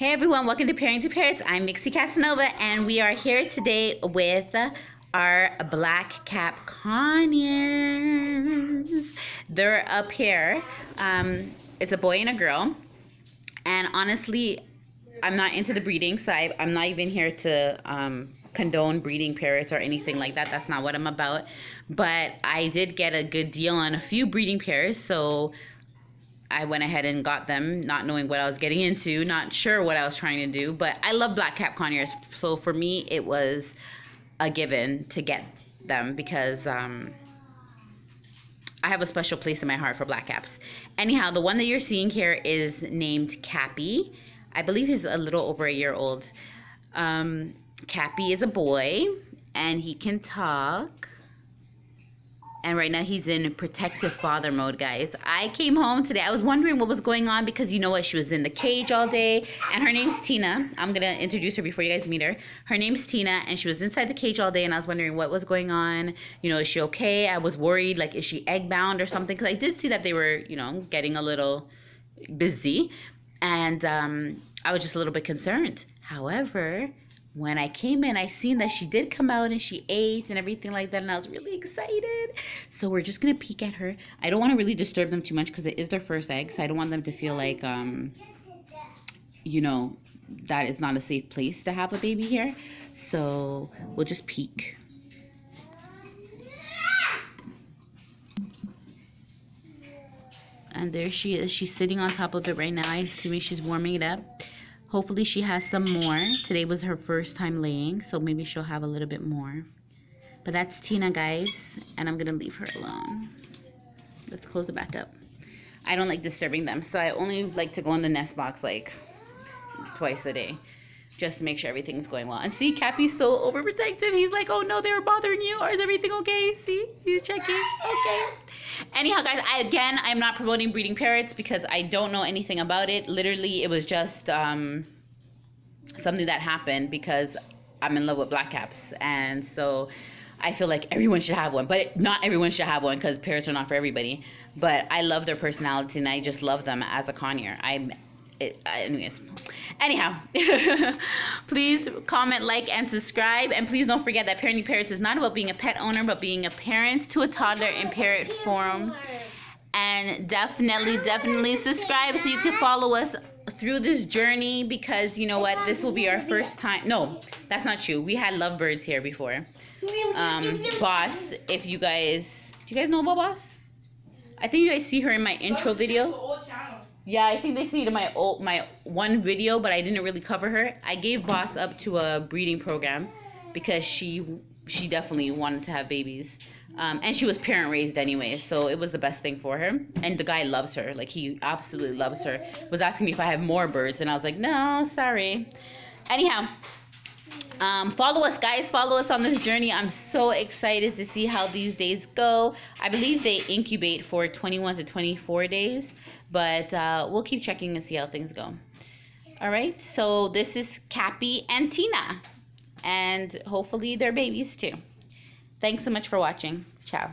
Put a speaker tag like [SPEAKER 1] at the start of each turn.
[SPEAKER 1] Hey everyone, welcome to Parenting Parrots. I'm Mixie Casanova and we are here today with our black cap conures. They're up here. Um, it's a boy and a girl. And honestly, I'm not into the breeding, so I, am not even here to um, condone breeding parrots or anything like that. That's not what I'm about. But I did get a good deal on a few breeding pairs, so I went ahead and got them, not knowing what I was getting into, not sure what I was trying to do. But I love black cap conures, so for me, it was a given to get them because um, I have a special place in my heart for black caps. Anyhow, the one that you're seeing here is named Cappy. I believe he's a little over a year old. Um, Cappy is a boy, and he can talk and right now he's in protective father mode guys. I came home today. I was wondering what was going on because you know what? She was in the cage all day. And her name's tina. I'm gonna introduce her before you guys meet her. Her name's tina and she was inside the cage all day and i was wondering what was going on. You know is she okay? I was worried like is she egg bound or something? Because i did see that they were you know getting a little busy. And um, i was just a little bit concerned. However when I came in, I seen that she did come out and she ate and everything like that, and I was really excited. So we're just gonna peek at her. I don't want to really disturb them too much because it is their first egg, so I don't want them to feel like, um, you know, that is not a safe place to have a baby here. So we'll just peek. And there she is. She's sitting on top of it right now. I assume she's warming it up. Hopefully she has some more. Today was her first time laying, so maybe she'll have a little bit more. But that's Tina, guys, and I'm gonna leave her alone. Let's close it back up. I don't like disturbing them, so I only like to go in the nest box like twice a day just to make sure everything's going well. And see, Cappy's so overprotective. He's like, oh no, they were bothering you, or is everything okay? See, he's checking. Okay. Anyhow, guys, I, again, I'm not promoting breeding parrots because I don't know anything about it. Literally, it was just um, something that happened because I'm in love with black caps, and so I feel like everyone should have one, but not everyone should have one because parrots are not for everybody. But I love their personality, and I just love them as a conure. I'm it, anyways anyhow please comment like and subscribe and please don't forget that parenting parrots is not about being a pet owner but being a parent to a toddler in parrot form and definitely definitely subscribe so you can follow us through this journey because you know what? This will be our first time. No that's not true we had lovebirds here before. Um boss if you guys do you guys know about boss? I think you guys see her in my intro video. yeah, I think they see it in my old, my one video, but I didn't really cover her. I gave Boss up to a breeding program because she she definitely wanted to have babies. Um, and she was parent raised anyway, so it was the best thing for her. And the guy loves her, like he absolutely loves her. Was asking me if I have more birds, and I was like, no, sorry. Anyhow, um, follow us, guys. Follow us on this journey. I'm so excited to see how these days go. I believe they incubate for 21 to 24 days, but uh, we'll keep checking and see how things go. All right, so this is Cappy and Tina, and hopefully they're babies too. Thanks so much for watching. Ciao.